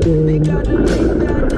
doing.